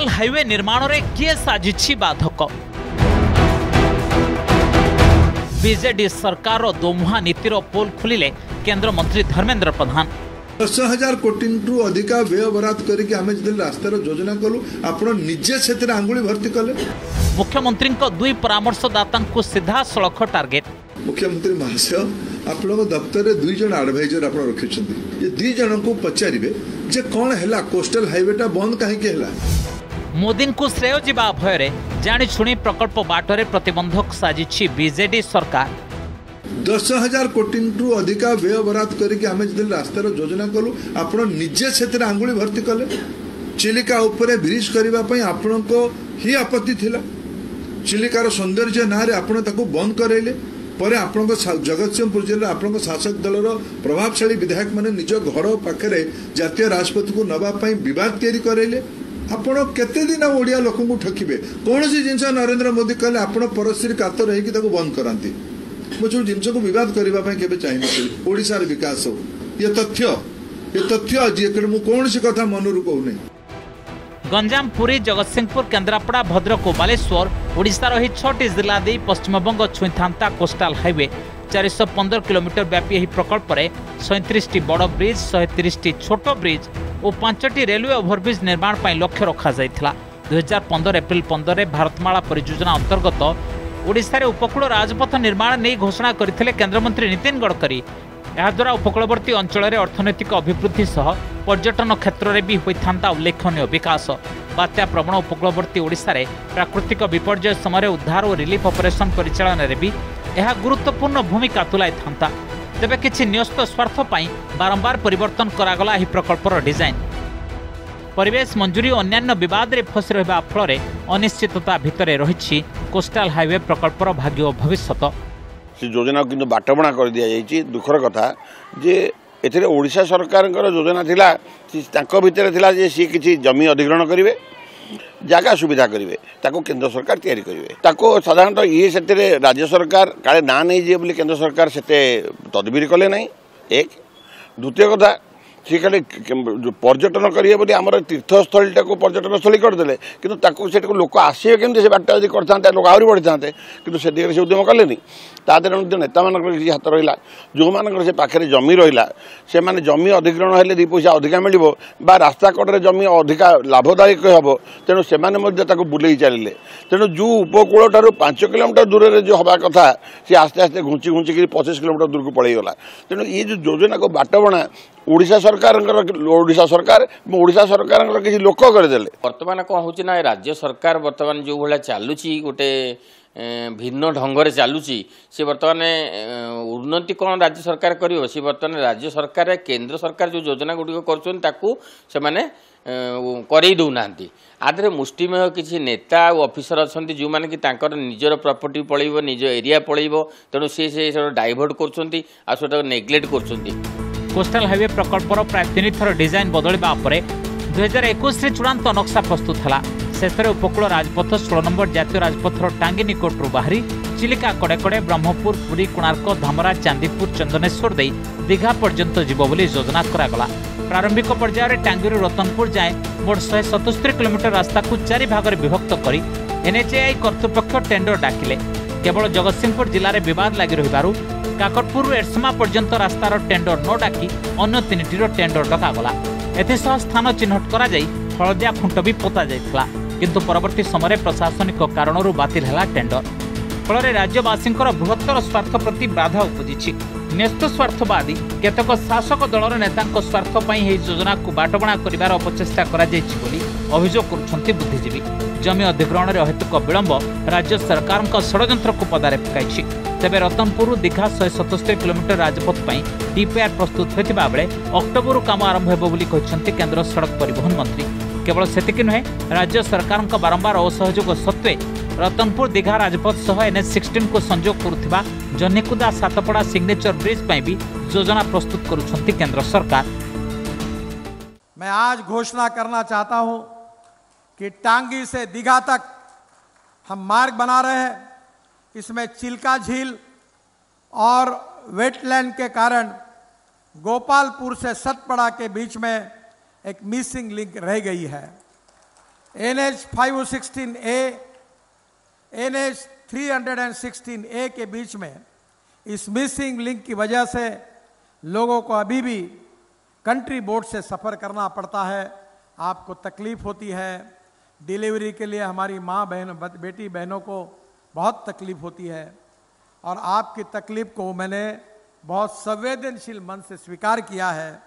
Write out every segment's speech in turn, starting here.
national highway निर्माण में किए साजिश बाधक विजेड सरकार दोमुहा नीतिर पोल खुलिले केंद्र मंत्री धर्मेंद्र प्रधान दस हजार कोटी रु अधिक व्यय बराद करें रास्तार योजना कलु आपे से आंगुी भर्ती कले मुख्यमंत्री दुई परामर्शदाता सीधा सड़ख टार्गेट मुख्यमंत्री महाशय आप दफ्तर में दुईज आडभाइजर आप रखिंट दुईज को पचारे कौन है कोस्टल हाइवेटा बंद कहीं ମୋଦିଙ୍କୁ ଶ୍ରେୟ ଯିବା ଅଭୟରେ ଜାଣିଶୁଣି ପ୍ରକଳ୍ପ ବାଟରେ ପ୍ରତିବନ୍ଧକ ସାଜିଛି ବିଜେଡି ସରକାର ଦଶ ହଜାର କୋଟିରୁ ଅଧିକା ବ୍ୟୟ ବରାଦ କରିକି ଆମେ ଯେତେବେଳେ ରାସ୍ତାର ଯୋଜନା କଲୁ ଆପଣ ନିଜେ ସେଥିରେ ଆଙ୍ଗୁଳି ଭର୍ତ୍ତି କଲେ ଚିଲିକା ଉପରେ ବ୍ରିଜ୍ କରିବା ପାଇଁ ଆପଣଙ୍କ ହିଁ ଆପତ୍ତି ଥିଲା ଚିଲିକାର ସୌନ୍ଦର୍ଯ୍ୟ ନାଁରେ ଆପଣ ତାକୁ ବନ୍ଦ କରାଇଲେ ପରେ ଆପଣଙ୍କ ଜଗତସିଂହପୁର ଜିଲ୍ଲାରେ ଆପଣଙ୍କ ଶାସକ ଦଳର ପ୍ରଭାବଶାଳୀ ବିଧାୟକମାନେ ନିଜ ଘର ପାଖରେ ଜାତୀୟ ରାଜପଥକୁ ନେବା ପାଇଁ ବିବାଦ ତିଆରି କରାଇଲେ ଆପଣ କେତେଦିନ ଆଉ ଓଡ଼ିଆ ଲୋକଙ୍କୁ ଠକିବେ କୌଣସି ଜିନିଷ ନରେନ୍ଦ୍ର ମୋଦି କହିଲେ ଆପଣ ପରସ୍ତ୍ରୀ କାତ ରହିକି ତାକୁ ବନ୍ଦ କରାନ୍ତି ମୁଁ ଯେଉଁ ଜିନିଷକୁ ବିବାଦ କରିବା ପାଇଁ କେବେ ଚାହିଁନଥିଲି ଓଡ଼ିଶାର ବିକାଶ ହଉ ଇଏ ତଥ୍ୟ ଏ ତଥ୍ୟ ଆଜି ଏକ ମୁଁ କୌଣସି କଥା ମନରୁ କହୁନି ଗଞ୍ଜାମ ପୁରୀ ଜଗତସିଂହପୁର କେନ୍ଦ୍ରାପଡ଼ା ଭଦ୍ରକ ଓ ବାଲେଶ୍ୱର ଓଡ଼ିଶାର ଏହି ଛଅଟି ଜିଲ୍ଲା ଦେଇ ପଶ୍ଚିମବଙ୍ଗ ଛୁଇଁଥାନ୍ତା କୋଷ୍ଟାଲ ହାଇୱେ ଚାରିଶହ ପନ୍ଦର କିଲୋମିଟର ବ୍ୟାପୀ ଏହି ପ୍ରକଳ୍ପରେ ସଇଁତିରିଶଟି ବଡ଼ ବ୍ରିଜ୍ ଶହେ ତିରିଶଟି ଛୋଟ ବ୍ରିଜ୍ ଓ ପାଞ୍ଚଟି ରେଲୱେ ଓଭରବ୍ରିଜ୍ ନିର୍ମାଣ ପାଇଁ ଲକ୍ଷ୍ୟ ରଖାଯାଇଥିଲା ଦୁଇହଜାର ପନ୍ଦର ଏପ୍ରିଲ ପନ୍ଦରରେ ଭାରତମାଳା ପରିଯୋଜନା ଅନ୍ତର୍ଗତ ଓଡ଼ିଶାରେ ଉପକୂଳ ରାଜପଥ ନିର୍ମାଣ ନେଇ ଘୋଷଣା କରିଥିଲେ କେନ୍ଦ୍ରମନ୍ତ୍ରୀ ନୀତିନ ଗଡ଼କରୀ ଏହାଦ୍ୱାରା ଉପକୂଳବର୍ତ୍ତୀ ଅଞ୍ଚଳରେ ଅର୍ଥନୈତିକ ଅଭିବୃଦ୍ଧି ସହ ପର୍ଯ୍ୟଟନ କ୍ଷେତ୍ରରେ ବି ହୋଇଥାନ୍ତା ଉଲ୍ଲେଖନୀୟ ବିକାଶ ବାତ୍ୟା ପ୍ରବଣ ଉପକୂଳବର୍ତ୍ତୀ ଓଡ଼ିଶାରେ ପ୍ରାକୃତିକ ବିପର୍ଯ୍ୟୟ ସମୟରେ ଉଦ୍ଧାର ଓ ରିଲିଫ୍ ଅପରେସନ୍ ପରିଚାଳନାରେ ବି ଏହା ଗୁରୁତ୍ୱପୂର୍ଣ୍ଣ ଭୂମିକା ତୁଲାଇଥାନ୍ତା ତେବେ କିଛି ନ୍ୟସ୍ତ ସ୍ୱାର୍ଥ ପାଇଁ ବାରମ୍ବାର ପରିବର୍ତ୍ତନ କରାଗଲା ଏହି ପ୍ରକଳ୍ପର ଡିଜାଇନ୍ ପରିବେଶ ମଞ୍ଜୁରୀ ଓ ଅନ୍ୟାନ୍ୟ ବିବାଦରେ ଫସି ରହିବା ଫଳରେ ଅନିଶ୍ଚିତତା ଭିତରେ ରହିଛି କୋଷ୍ଟାଲ ହାଇୱେ ପ୍ରକଳ୍ପର ଭାଗ୍ୟ ଓ ଭବିଷ୍ୟତ ସେ ଯୋଜନାକୁ କିନ୍ତୁ ବାଟବଣା କରିଦିଆଯାଇଛି ଦୁଃଖର କଥା ଯେ ଏଥିରେ ଓଡ଼ିଶା ସରକାରଙ୍କର ଯୋଜନା ଥିଲା ତାଙ୍କ ଭିତରେ ଥିଲା ଯେ ସିଏ କିଛି ଜମି ଅଧିଗ୍ରହଣ କରିବେ জাগা সুবিধা করবে তাকে কেন্দ্র সরকার তৈরি করবে তাকে সাধারণত ইয়ে সেতরে রাজ্য সরকার কালে না নিয়ে যে বলে কেন্দ্র সরকার সেতে তদবির কলে নাই এক দ্বিতীয় কথা সি খালি পর্যটন করিবে বলে আমার তীর্থস্থলীটা পর্যটনস্থলী করেদেলে কিন্তু তাকে সেটা লোক আসবে কেমনি সে বাটটা যদি করতে লোক আহরি বড়ি থাকে কিন্তু সেদিকে সে উদ্যম কলেনি তা দেহরে মধ্যে নেতামানকর কিছু হাত রহিলা ଯେଉଁମାନଙ୍କର ସେ ପାଖରେ ଜମି ରହିଲା ସେମାନେ ଜମି ଅଧିଗ୍ରହଣ ହେଲେ ଦୁଇ ପଇସା ଅଧିକା ମିଳିବ ବା ରାସ୍ତା କଡ଼ରେ ଜମି ଅଧିକା ଲାଭଦାୟକ ହେବ ତେଣୁ ସେମାନେ ମଧ୍ୟ ତାକୁ ବୁଲେଇ ଚାଲିଲେ ତେଣୁ ଯେଉଁ ଉପକୂଳଠାରୁ ପାଞ୍ଚ କିଲୋମିଟର ଦୂରରେ ଯେଉଁ ହେବା କଥା ସେ ଆସ୍ତେ ଆସ୍ତେ ଘୁଞ୍ଚି ଘୁଞ୍ଚିକିରି ପଚିଶ କିଲୋମିଟର ଦୂରକୁ ପଳେଇଗଲା ତେଣୁ ଏ ଯେଉଁ ଯୋଜନାକୁ ବାଟବଣା ଓଡ଼ିଶା ସରକାରଙ୍କର ଓଡ଼ିଶା ସରକାର ଏବଂ ଓଡ଼ିଶା ସରକାରଙ୍କର କିଛି ଲୋକ କରିଦେଲେ ବର୍ତ୍ତମାନ କ'ଣ ହେଉଛି ନା ରାଜ୍ୟ ସରକାର ବର୍ତ୍ତମାନ ଯେଉଁଭଳିଆ ଚାଲୁଛି ଗୋଟେ ଭିନ୍ନ ଢଙ୍ଗରେ ଚାଲୁଛି ସେ ବର୍ତ୍ତମାନ ଉନ୍ନତି କ'ଣ ରାଜ୍ୟ ସରକାର କରିବ ସେ ବର୍ତ୍ତମାନ ରାଜ୍ୟ ସରକାର କେନ୍ଦ୍ର ସରକାର ଯେଉଁ ଯୋଜନା ଗୁଡ଼ିକ କରୁଛନ୍ତି ତାକୁ ସେମାନେ କରେଇ ଦେଉନାହାନ୍ତି ଆ ମୁଷ୍ଟିମେୟ କିଛି ନେତା ଆଉ ଅଫିସର ଅଛନ୍ତି ଯେଉଁମାନେ କି ତାଙ୍କର ନିଜର ପ୍ରପର୍ଟି ପଳେଇବ ନିଜ ଏରିଆ ପଳେଇବ ତେଣୁ ସେ ସେଟା ଡାଇଭର୍ଟ କରୁଛନ୍ତି ଆଉ ସେଟାକୁ ନେଗ୍ଲେକ୍ଟ କରୁଛନ୍ତି কোষ্টাল হাইওয়ে প্রকল্পর প্রায় তিনিথর ডিজাইন বদলিবা পরে দুই হাজার একুশে চূড়ান্ত নকশা প্রস্তুত হল শেষে উপকূল রাজপথ ষোল নম্বর জাতীয় রাজপথর টাঙ্গি নিকটর বাহারি চিলিকা কড়ে কড়ে ব্রহ্মপুর পুরী কোণার্ক ধামরা চাঁদিপুর চন্দনেশ্বর দিয়ে দীঘা পর্যন্ত যাব বলে যোজনা করা প্রারম্ভিক পর্যায়ে টাঙ্গিরু রতনপুর যায় মোট শহে সতুস্তরি কিলোমিটর রাস্তাকে চারি ভাগরে বিভক্ত করে এনএচএআই কর্তৃপক্ষ টেন্ডর ডাকিলে কেবল জগৎসিংহপুর জেলার বিবাদ লাগি রহবার କାକଟପୁରରୁ ଏରସମା ପର୍ଯ୍ୟନ୍ତ ରାସ୍ତାର ଟେଣ୍ଡର ନ ଡାକି ଅନ୍ୟ ତିନିଟିର ଟେଣ୍ଡର ଡକାଗଲା ଏଥିସହ ସ୍ଥାନ ଚିହ୍ନଟ କରାଯାଇ ହଳଦିଆ ଖୁଣ୍ଟ ବି ପୋତାଯାଇଥିଲା କିନ୍ତୁ ପରବର୍ତ୍ତୀ ସମୟରେ ପ୍ରଶାସନିକ କାରଣରୁ ବାତିଲ ହେଲା ଟେଣ୍ଡର ଫଳରେ ରାଜ୍ୟବାସୀଙ୍କର ବୃହତ୍ତର ସ୍ୱାର୍ଥ ପ୍ରତି ବାଧା ଉପୁଜିଛି ନ୍ୟସ୍ତ ସ୍ୱାର୍ଥବାଦୀ କେତେକ ଶାସକ ଦଳର ନେତାଙ୍କ ସ୍ୱାର୍ଥ ପାଇଁ ଏହି ଯୋଜନାକୁ ବାଟବଣା କରିବାର ଅପଚେଷ୍ଟା କରାଯାଇଛି ବୋଲି ଅଭିଯୋଗ କରୁଛନ୍ତି ବୁଦ୍ଧିଜୀବୀ ଜମି ଅଧିଗ୍ରହଣରେ ଅହେତୁକ ବିଳମ୍ବ ରାଜ୍ୟ ସରକାରଙ୍କ ଷଡ଼ଯନ୍ତ୍ରକୁ ପଦାରେ ପକାଇଛି ତେବେ ରତନପୁରରୁ ଦୀଘା ଶହେ ସତସ୍ତରି କିଲୋମିଟର ରାଜପଥ ପାଇଁ ଡିପିଆର୍ ପ୍ରସ୍ତୁତ ହୋଇଥିବା ବେଳେ ଅକ୍ଟୋବରରୁ କାମ ଆରମ୍ଭ ହେବ ବୋଲି କହିଛନ୍ତି କେନ୍ଦ୍ର ସଡ଼କ ପରିବହନ ମନ୍ତ୍ରୀ କେବଳ ସେତିକି ନୁହେଁ ରାଜ୍ୟ ସରକାରଙ୍କ ବାରମ୍ବାର ଅସହଯୋଗ ସତ୍ତ୍ୱେ राजपथ सह एन एच ଏନ୍ଏଚ୍ को ସଂଯୋଗ करुवा ଜହ୍ନିକୁଦା सतपड़ा सिग्नेचर ब्रिज पर भी योजना प्रस्तुत କରୁଛନ୍ତି କେନ୍ଦ୍ର मैं आज घोषणा करना चाहता हूं कि टांगी से दीघा तक हम मार्ग बना रहे हैं इसमें चिल्का झील और वेटलैंड के कारण गोपालपुर से सतपड़ा के बीच में एक मिसिंग लिंक रह गई है N H five sixteen A N H three hundred and sixteen A के बीच में इस मिसिंग लिंक की वजह से लोगों को अभी भी कंट्री बोर्ड से सफ़र करना पड़ता है आपको तकलीफ़ होती है डिलीवरी के लिए हमारी माँ बहन बेटी बहनों को बहुत तकलीफ़ होती है और आपकी तकलीफ़ को मैंने बहुत संवेदनशील मन से स्वीकार किया है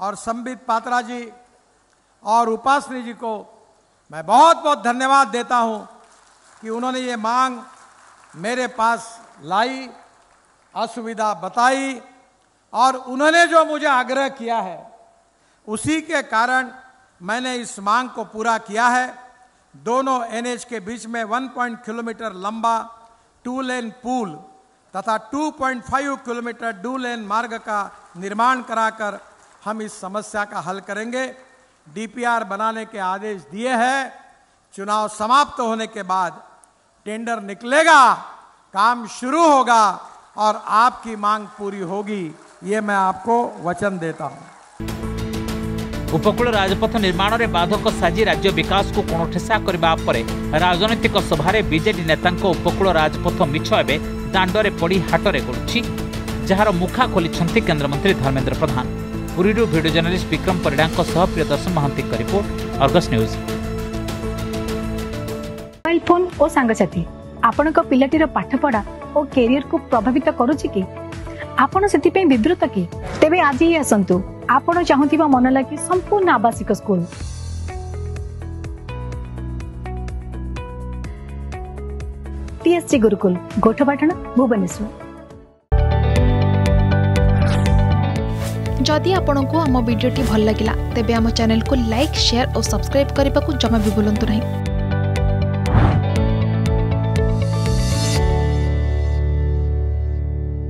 और संबित पात्रा जी और उपासनी जी को मैं बहुत बहुत धन्यवाद देता हूँ कि उन्होंने ये मांग मेरे पास लाई असुविधा बताई और उन्होंने जो मुझे आग्रह किया है उसी के कारण मैंने इस मांग को पूरा किया है दोनों एनएच के बीच में पॉइंट किलोमीटर लंबा टू लेन पुल तथा 2.5 किलोमीटर डू लेन मार्ग का निर्माण कराकर हम इस समस्या का हल करेंगे डीपीआर बनाने के आदेश दिए हैं चुनाव समाप्त होने के बाद टेंडर निकलेगा काम शुरू होगा और आपकी मांग पूरी होगी ये मैं आपको वचन देता हूँ उपकूल राजपथ निर्माण में बाधक साजि राज्य विकास को कोणठेसा करने राजनैतिक सभार विजेड नेता उपकूल राजपथ मिछ एवं दाण्डे पड़ी हाटरे गुड़ी जार मुखा खोली केन्द्रमंत्री धर्मेन्द्र प्रधान पूरी video journalist Vikram Parida Priyadarshan Mahanti report Argus news mobile phone ଓ ସାଙ୍ଗସାଥି ଆପଣଙ୍କ ପିଲାଟିର ପାଠପଢ଼ା ଓ କ୍ୟାରିୟରକୁ ପ୍ରଭାବିତ କରୁଛି କି ଆପଣ ସେଥିପାଇଁ ବିବ୍ରତ କି ତେବେ ଆଜି ହିଁ ଆସନ୍ତୁ ଆପଣ ଚାହୁଁଥିବା ମନ ଲାଗି ସମ୍ପୂର୍ଣ୍ଣ ଆବାସିକ ସ୍କୁଲ টিএসসি গুরুকুল গোঠপাটনা ভুবনেশ্বর যদি আপনার আমার ভিডিওটি ভাল লাগিলা তেবে আমার চ্যানেলকে লাইক শেয়ার ও সবসক্রাইব করা জমা বি ভুলতু না